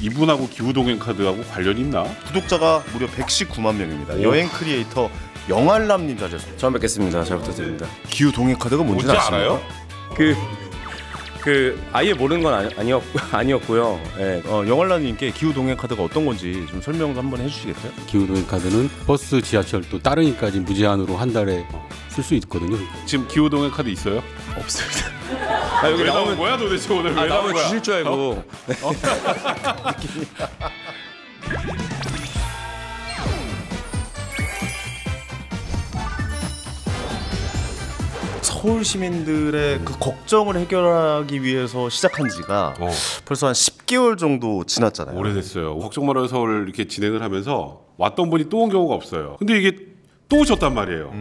이분하고 기후동행 카드하고 관련 있나? 구독자가 무려 119만 명입니다. 오. 여행 크리에이터 영알남님 자리했습니다. 처음 뵙겠습니다. 잘 부탁드립니다. 기후 동행 카드가 뭔지 뭔지 아시나요? 알아요? 그, 그 아예 모르는 건 아니, 아니었, 아니었고요. 예. 어, 영알남님께 기후 동행 카드가 어떤 건지 좀 설명 한번 해주시겠어요? 기후동행 카드는 버스, 지하철 또 따릉이까지 무제한으로 한 달에 쓸 수 있거든요. 지금 기후동행 카드 있어요? 없습니다. 아, 여기 왜 나온 나오면 거야 도대체 오늘 아, 왜 나온 나오면 거야? 주실 줄 알고. 서울 시민들의 그 걱정을 해결하기 위해서 시작한 지가 어, 벌써 한 10개월 정도 지났잖아요. 오래됐어요. 걱정 말아요 서울 이렇게 진행을 하면서 왔던 분이 또 온 경우가 없어요. 근데 이게 또 오셨단 말이에요.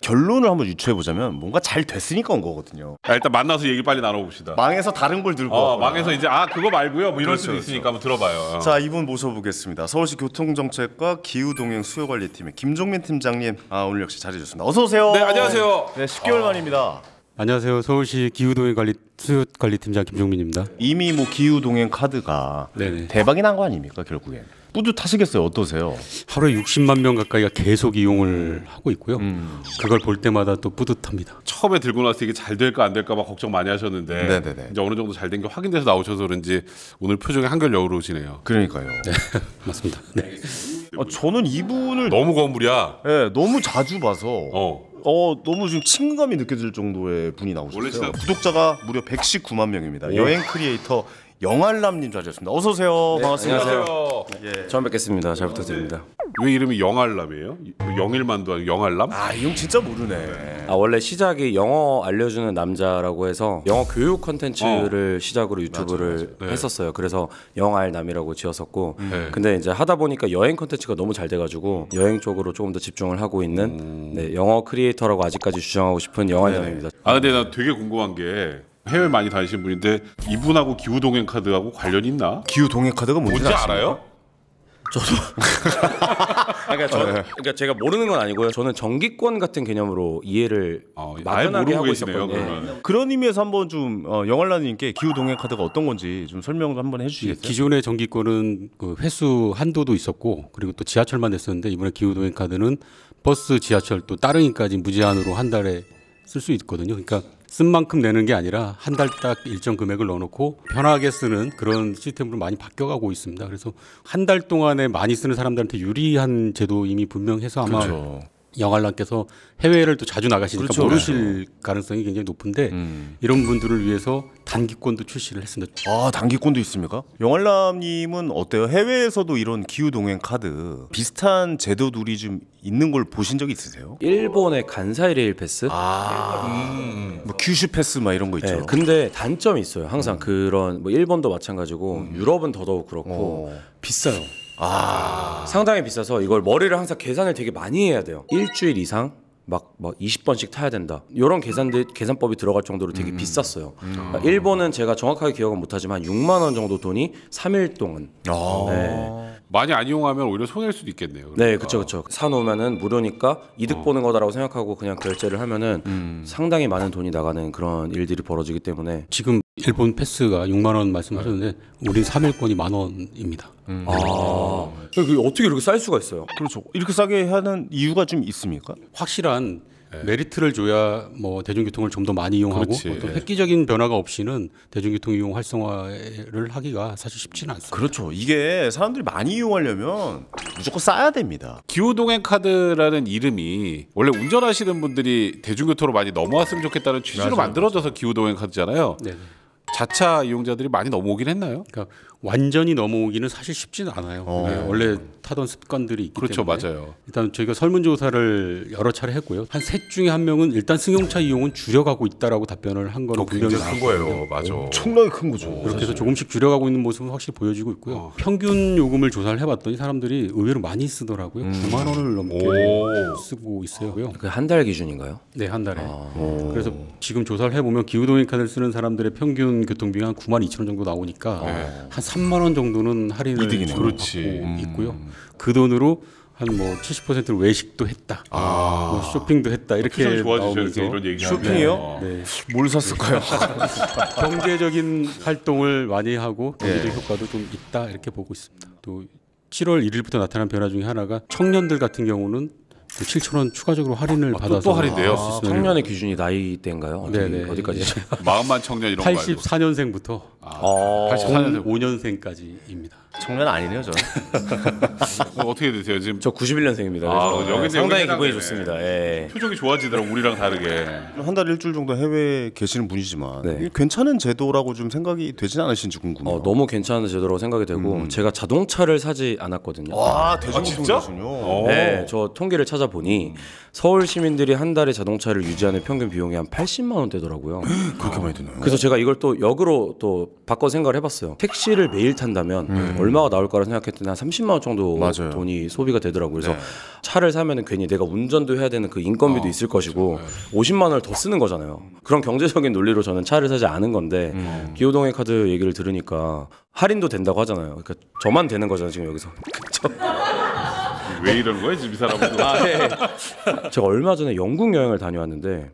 결론을 한번 유추해 보자면 뭔가 잘 됐으니까 온 거거든요. 아, 일단 만나서 얘기 빨리 나눠봅시다. 망해서 다른 걸 들고 어, 왔구나. 망해서 이제 아 그거 말고요. 뭐 이럴 그렇죠, 수도 그렇죠. 있으니까 한번 들어봐요. 자 이분 모셔보겠습니다. 서울시 교통정책과 기후동행 수요관리팀의 김종민 팀장님 아 오늘 역시 잘해주셨습니다. 어서 오세요. 네 안녕하세요. 네 10개월 만입니다. 안녕하세요. 서울시 기후동행 관리 수요 관리팀장 김종민입니다. 이미 뭐 기후동행 카드가 네네. 대박이 난 거 아닙니까 결국엔 뿌듯하시겠어요 어떠세요? 하루에 60만 명 가까이가 계속 이용을 하고 있고요. 그걸 볼 때마다 또 뿌듯합니다. 처음에 들고 나서 이게 잘 될까 안 될까 막 걱정 많이 하셨는데 네네네. 이제 어느 정도 잘 된 게 확인돼서 나오셔서 그런지 오늘 표정이 한결 여우로우시네요. 그러니까요. 맞습니다. 네. 아, 저는 이분을 너무 거물이야. 네, 너무 자주 봐서 어. 어. 너무 지금 친근감이 느껴질 정도의 분이 나오셨어요. 진짜- 구독자가 무려 119만 명입니다. 여행 크리에이터 영알남님 자리했습니다. 어서 오세요. 반갑습니다. 안녕하세요. 예. 처음 뵙겠습니다. 잘 부탁드립니다. 왜 이름이 영알남이에요? 뭐 영일만도 아니고 영알남? 아, 이형 진짜 모르네. 아 원래 시작이 영어 알려주는 남자라고 해서 영어 교육 컨텐츠를 시작으로 유튜브를 네. 했었어요. 그래서 영알남이라고 지었었고, 네. 근데 이제 하다 보니까 여행 컨텐츠가 너무 잘 돼가지고 여행 쪽으로 조금 더 집중을 하고 있는 네, 영어 크리에이터라고 아직까지 주장하고 싶은 영알남입니다. 아 근데 나 되게 궁금한 게 해외 많이 다니신 분인데 이분하고 기후 동행 카드하고 관련 있나? 기후 동행 카드가 뭔지, 뭔지? 알아요? 그러니까, 저, 그러니까 제가 모르는 건 아니고요. 저는 정기권 같은 개념으로 이해를 어, 막연하게 모르고 하고 계시네요. 있었거든요. 그러면 그런 의미에서 한번 좀 어, 영알람님께 기후 동행 카드가 어떤 건지 좀 설명 한번 해주시겠어요? 기존의 정기권은 그 횟수 한도도 있었고 그리고 또 지하철만 냈었는데 이번에 기후 동행 카드는 버스, 지하철 또 따릉이까지 무제한으로 한 달에 쓸 수 있거든요. 그러니까 쓴 만큼 내는 게 아니라 한 달 딱 일정 금액을 넣어놓고 편하게 쓰는 그런 시스템으로 많이 바뀌어가고 있습니다. 그래서 한 달 동안에 많이 쓰는 사람들한테 유리한 제도 이미 분명해서 아마 그렇죠. 영알람께서 해외를 또 자주 나가시니까 그렇죠. 모르실 가능성이 굉장히 높은데 음. 이런 분들을 위해서 단기권도 출시를 했습니다. 아 단기권도 있습니까? 영알람님은 어때요? 해외에서도 이런 기후 동행 카드 비슷한 제도들이 좀 있는 걸 보신 적 있으세요? 일본의 간사이 레일 패스. 아, 뭐 큐슈 패스 막 이런 거 있죠. 네, 근데 단점이 있어요. 항상 그런 뭐 일본도 마찬가지고 유럽은 더더욱 그렇고 어. 비싸요. 아, 상당히 비싸서 이걸 머리를 항상 계산을 되게 많이 해야 돼요. 일주일 이상 막, 막 20번씩 타야 된다. 이런 계산들 계산법이 들어갈 정도로 되게 비쌌어요. 그러니까 일본은 제가 정확하게 기억은 못하지만 6만 원 정도 돈이 3일 동안. 아. 네. 많이 안 이용하면 오히려 손해일 수도 있겠네요. 네, 그렇죠, 그렇죠. 사놓으면은 무료니까 이득 보는 거다라고 생각하고 그냥 결제를 하면은 상당히 많은 돈이 나가는 그런 일들이 벌어지기 때문에 지금 일본 패스가 6만 원 말씀하셨는데 우린 3일권이 만 원입니다. 아, 그 어떻게 이렇게 쌀 수가 있어요? 그렇죠. 이렇게 싸게 하는 이유가 좀 있습니까? 확실한 메리트를 줘야 뭐 대중교통을 좀 더 많이 이용하고 그렇지. 어떤 획기적인 변화가 없이는 대중교통 이용 활성화를 하기가 사실 쉽지는 않습니다. 그렇죠. 이게 사람들이 많이 이용하려면 무조건 싸야 됩니다. 기후동행 카드라는 이름이 원래 운전하시는 분들이 대중교통으로 많이 넘어왔으면 좋겠다는 취지로 만들어져서 기후동행 카드잖아요. 네. 자차 이용자들이 많이 넘어오긴 했나요? 그러니까 완전히 넘어오기는 사실 쉽지는 않아요. 어. 그게 원래 타던 습관들이 있기 그렇죠, 때문에 맞아요. 일단 저희가 설문조사를 여러 차례 했고요. 한 셋 중에 한 명은 일단 승용차 이용은 줄여가고 있다라고 답변을 한 거는 분명히 나왔거든요. 맞아. 엄청나게 큰 거죠. 그렇게 해서 조금씩 줄여가고 있는 모습은 확실히 보여지고 있고요. 어. 평균 요금을 조사를 해봤더니 사람들이 의외로 많이 쓰더라고요. 9만 원을 넘게 오. 쓰고 있어요. 그 한 달 기준인가요? 네, 한 달에. 어. 그래서 지금 조사를 해보면 기후동행 카드를 쓰는 사람들의 평균 교통비가 한 9만 2천 원 정도 나오니까 한 3만 원 정도는 할인을 이득이네요. 그렇지. 받고 있고요. 그 돈으로 한 뭐 70%는 외식도 했다, 뭐 쇼핑도 했다 이렇게 좋아지죠. 나오면서 이렇게 이런 얘기 쇼핑이요? 네, 뭘 샀을까요? 경제적인 활동을 많이 하고 경제적 효과도 좀 있다 이렇게 보고 있습니다. 또 7월 1일부터 나타난 변화 중에 하나가 청년들 같은 경우는 7천 원 추가적으로 할인을 아, 또- 받아서 또 할인돼요? 있는 청년의 기준이 나이대인가요? 네네. 어디까지? 마음만 청년 이런 거 말고. 84년생부터 어, 84년생 5년생까지입니다. 청년 아니네요, 저. 어떻게 되세요? 지금 저 91년생입니다. 아, 여기 상당히 기분이. 좋습니다. 예. 표정이 좋아지더라고 우리랑 다르게. 한 달 일주일 정도 해외에 계시는 분이지만 네. 이게 괜찮은 제도라고 좀 생각이 되진 않으신지 궁금해요. 어, 너무 괜찮은 제도라고 생각이 되고 제가 자동차를 사지 않았거든요. 와, 대중교통이군요. 어. 네, 저 통계를 찾아보니 서울 시민들이 한 달에 자동차를 유지하는 평균 비용이 한 80만 원대더라고요. 그렇게 많이 드나요? 그래서 제가 이걸 또 역으로 또 바꿔 생각을 해봤어요. 택시를 매일 탄다면 얼마가 나올 거라 생각했더니 한 30만 원 정도 맞아요. 돈이 소비가 되더라고요. 그래서 차를 사면은 괜히 내가 운전도 해야 되는 그 인건비도 있을 것이고 50만 원을 더 쓰는 거잖아요. 그런 경제적인 논리로 저는 차를 사지 않은 건데 기호동행 카드 얘기를 들으니까 할인도 된다고 하잖아요. 그러니까 저만 되는 거잖아요 지금 여기서. 왜 이런 거야 지금 이 사람은? 아, 네. 제가 얼마 전에 영국 여행을 다녀왔는데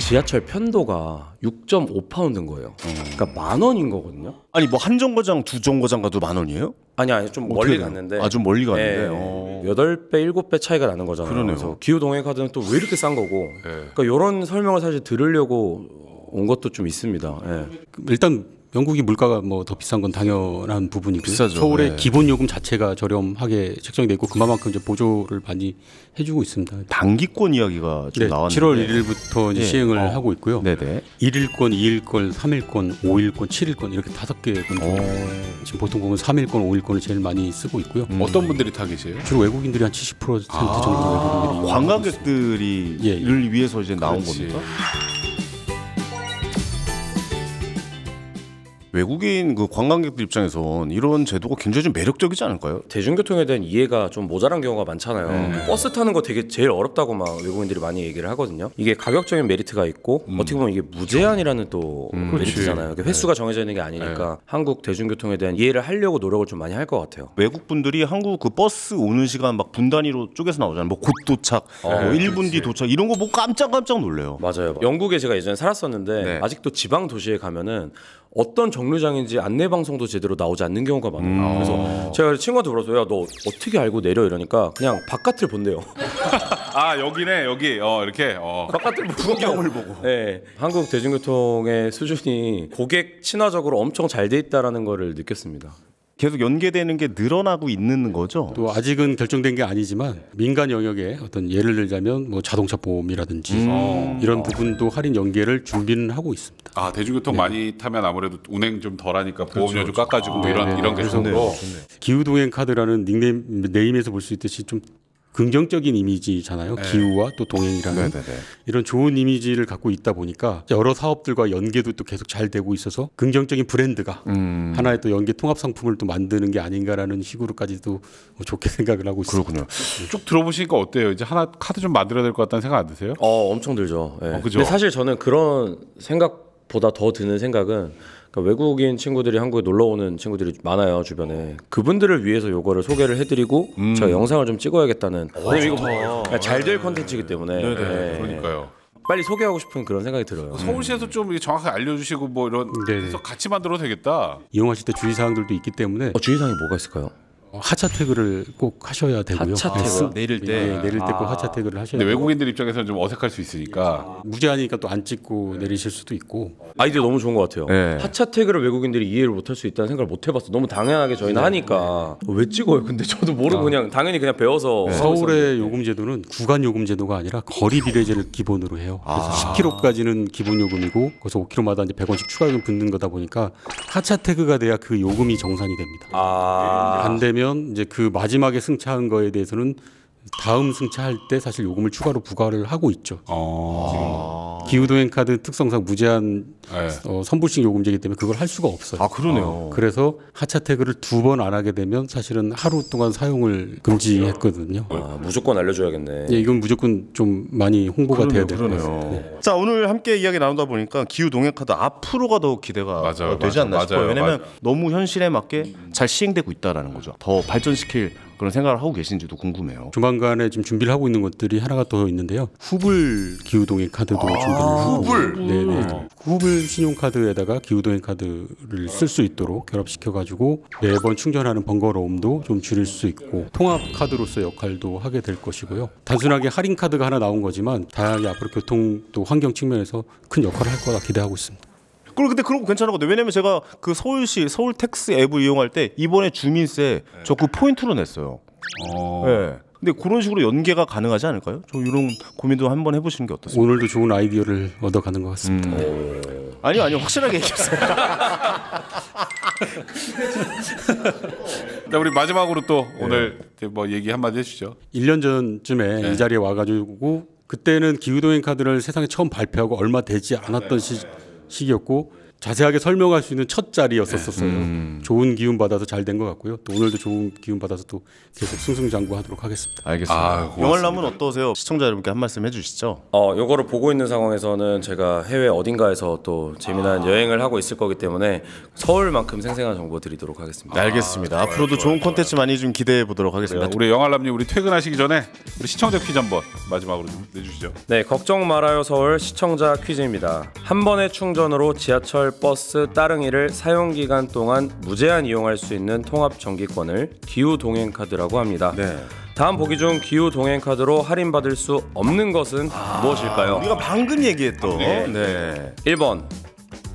지하철 편도가 6.5파운드인 거예요. 그러니까 만 원인 거거든요. 아니 뭐 한 정거장 두 정거장 가도 만 원이에요? 아니 아니 좀 멀리 갔는데 아, 좀 멀리 갔는데. 예, 어. 여덟 배 일곱 배 차이가 나는 거잖아요. 그러네요. 그래서 기후 동행 카드는 또 왜 이렇게 싼 거고. 예. 그러니까 이런 설명을 사실 들으려고 온 것도 좀 있습니다. 예. 일단 영국이 물가가 뭐 더 비싼 건 당연한 부분이고 비싸죠. 서울의 네. 기본 요금 자체가 저렴하게 책정돼 있고 그만큼 이제 보조를 많이 해주고 있습니다. 단기권 이야기가 좀 네, 나왔는데. 7월 1일부터 이제 예. 시행을 어. 하고 있고요. 네네. 1일권, 2일권, 3일권, 5일권, 7일권 이렇게 다섯 개 건데 어. 지금 보통 보면 3일권, 5일권을 제일 많이 쓰고 있고요. 어떤 분들이 타 계세요? 주로 외국인들이 한 70% 정도 외국인들이 관광객들이 예, 예. 를 위해서 이제 나온 그렇지. 겁니까? 외국인 그 관광객들 입장에선 이런 제도가 굉장히 좀 매력적이지 않을까요? 대중교통에 대한 이해가 좀 모자란 경우가 많잖아요. 음. 버스 타는 거 되게 제일 어렵다고 막 외국인들이 많이 얘기를 하거든요. 이게 가격적인 메리트가 있고 음. 어떻게 보면 이게 무제한이라는 또 메리트잖아요. 이게 횟수가 정해져 있는 게 아니니까 네. 한국 대중교통에 대한 이해를 하려고 노력을 좀 많이 할 것 같아요. 외국 분들이 한국 그 버스 오는 시간 막 분 단위로 쪼개서 나오잖아요. 뭐 곧 도착, 뭐 1분 뒤 도착 이런 거 보고 깜짝깜짝 놀래요. 맞아요. 영국에 제가 예전에 살았었는데 네. 아직도 지방 도시에 가면은 어떤 정류장인지 안내 방송도 제대로 나오지 않는 경우가 많아요. 그래서 제가 친구한테 물어서 야 너 어떻게 알고 내려 이러니까 그냥 바깥을 본대요. 아 여기네 여기 어 이렇게 어. 바깥을 구경을 보고. 네, 한국 대중교통의 수준이 고객 친화적으로 엄청 잘 돼 있다라는 거를 느꼈습니다. 계속 연계되는 게 늘어나고 있는 거죠. 또 아직은 결정된 게 아니지만 민간 영역에 어떤 예를 들자면 뭐 자동차 보험이라든지 음. 이런 부분도 할인 연계를 준비는 하고 있습니다. 아 대중교통 많이 타면 아무래도 운행 좀 덜하니까 보험료 좀 깎아주고 뭐 이런 네, 이런 그래서 개념으로 기후 동행 카드라는 닉네임 네임에서 볼 수 있듯이 좀 긍정적인 이미지잖아요. 기후와 또 동행이라는 네네네. 이런 좋은 이미지를 갖고 있다 보니까 여러 사업들과 연계도 또 계속 잘 되고 있어서 긍정적인 브랜드가 음. 하나의 또 연계 통합 상품을 또 만드는 게 아닌가라는 식으로까지도 뭐 좋게 생각을 하고 있습니다. 그렇군요. 쭉 들어보시니까 어때요? 이제 하나 카드 좀 만들어야 될 것 같다는 생각 안 드세요? 어, 엄청 들죠. 예. 어, 그죠? 근데 사실 저는 그런 생각보다 더 드는 생각은 그러니까 외국인 친구들이 한국에 놀러 오는 친구들이 많아요 주변에 그분들을 위해서 요거를 소개를 해드리고 음. 제가 영상을 좀 찍어야겠다는 왜냐면 이거 잘될 컨텐츠이기 때문에 네네. 예. 그러니까요. 빨리 소개하고 싶은 그런 생각이 들어요. 서울시에서 좀 정확하게 알려주시고 뭐 이런 네네. 해서 같이 만들어도 되겠다. 이용하실 때 주의사항들도 있기 때문에 어, 주의사항이 뭐가 있을까요? 어, 하차 태그를 꼭 하셔야 되고요. 하차 태그? 내릴 때 네, 내릴 때 꼭 하차 태그를 하셔야 근데 외국인들 입장에서는 좀 어색할 수 있으니까 무제한이니까 또 안 찍고 내리실 수도 있고 아이디어 너무 좋은 것 같아요. 네. 하차 태그를 외국인들이 이해를 못할 수 있다는 생각을 못 해봤어. 너무 당연하게 저희는 하니까 어, 왜 찍어요? 근데 저도 모르고 그냥 당연히 그냥 배워서 하고 서울의 요금 제도는 구간 요금 제도가 아니라 거리 비례제를 기본으로 해요. 그래서 10km까지는 기본 요금이고 거기서 5km마다 이제 100원씩 추가 요금 붙는 거다 보니까 하차 태그가 돼야 그 요금이 정산이 됩니다. 아 안 되면 이제 그 마지막에 승차한 거에 대해서는 다음 승차할 때 사실 요금을 추가로 부과를 하고 있죠. 어. 기후도행 카드 특성상 무제한 네. 어, 선불식 요금제이기 때문에 그걸 할 수가 없어요. 아 그러네요. 어, 그래서 하차 태그를 두 번 안 하게 되면 사실은 하루 동안 사용을 금지했거든요. 아, 무조건 알려줘야겠네. 예, 이건 무조건 좀 많이 홍보가 돼야 될것 그러네요. 같습니다. 자 오늘 함께 이야기 나누다 보니까 기후 동행 카드 앞으로가 더 기대가 맞아요, 되지 맞아요, 않나 싶어요. 맞아요, 왜냐면 맞아요. 너무 현실에 맞게 잘 시행되고 있다라는 거죠. 더 발전시킬 그런 생각을 하고 계신지도 궁금해요. 조만간에 지금 준비를 하고 있는 것들이 하나가 더 있는데요. 후불 기후동행 카드도 준비를 하고 후불? 네네. 후불 신용카드에다가 기후동행 카드를 쓸 수 있도록 결합시켜 가지고 매번 충전하는 번거로움도 좀 줄일 수 있고 통합 카드로서 역할도 하게 될 것이고요. 단순하게 할인 카드가 하나 나온 거지만 다양하게 앞으로 교통 또 환경 측면에서 큰 역할을 할 거라 기대하고 있습니다. 그리고 근데 그런 거 괜찮은 건데 왜냐면 제가 그 서울시 서울 텍스 앱을 이용할 때 이번에 주민세 저 그 포인트로 냈어요. 어. 네. 근데 그런 식으로 연계가 가능하지 않을까요? 저 이런 고민도 한번 해보시는 게 어떻습니까? 오늘도 좋은 아이디어를 얻어가는 것 같습니다. 아니요 아니요 확실하게 얘기했어요. 네, 우리 마지막으로 또 오늘 뭐 얘기 한마디 해주죠. 1년 전쯤에 이 자리에 와가지고 그때는 기후동행 카드를 세상에 처음 발표하고 얼마 되지 않았던 시, 시기였고 자세하게 설명할 수 있는 첫 자리였었어요. 좋은 기운 받아서 잘 된 것 같고요. 또 오늘도 좋은 기운 받아서 또 계속 승승장구하도록 하겠습니다. 알겠습니다. 아. 영월남은 어떠세요? 시청자 여러분께 한 말씀 해주시죠. 어, 요거를 보고 있는 상황에서는 제가 해외 어딘가에서 또 재미난 여행을 하고 있을 거기 때문에 서울만큼 생생한 정보 드리도록 하겠습니다. 알겠습니다. 앞으로도 좋은 콘텐츠 많이 좀 기대해 보도록 하겠습니다. 우리 영알람님 우리 퇴근하시기 전에 우리 시청자 퀴즈 한번 마지막으로 좀 내주시죠. 네, 걱정 말아요 서울 시청자 퀴즈입니다. 한 번의 충전으로 지하철, 버스, 따릉이를 사용 기간 동안 무제한 이용할 수 있는 통합 정기권을 기후 동행 카드라고 합니다. 네. 다음 보기 중 기후 동행 카드로 할인 받을 수 없는 것은 무엇일까요? 우리가 방금 얘기했던 네. 1번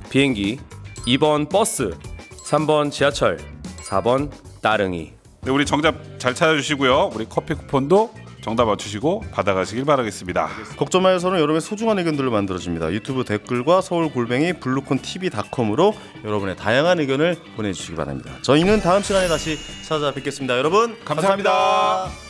비행기, 2번 버스, 3번 지하철, 4번 따릉이. 네, 우리 정답 잘 찾아주시고요. 우리 커피 쿠폰도 정답 맞추시고 받아가시길 바라겠습니다. 걱정 마요 서울은 여러분의 소중한 의견들로 만들어집니다. 유튜브 댓글과 서울 골뱅이 블루콘 TV닷컴으로 여러분의 다양한 의견을 보내주시기 바랍니다. 저희는 다음 시간에 다시 찾아뵙겠습니다. 여러분 감사합니다. 감사합니다.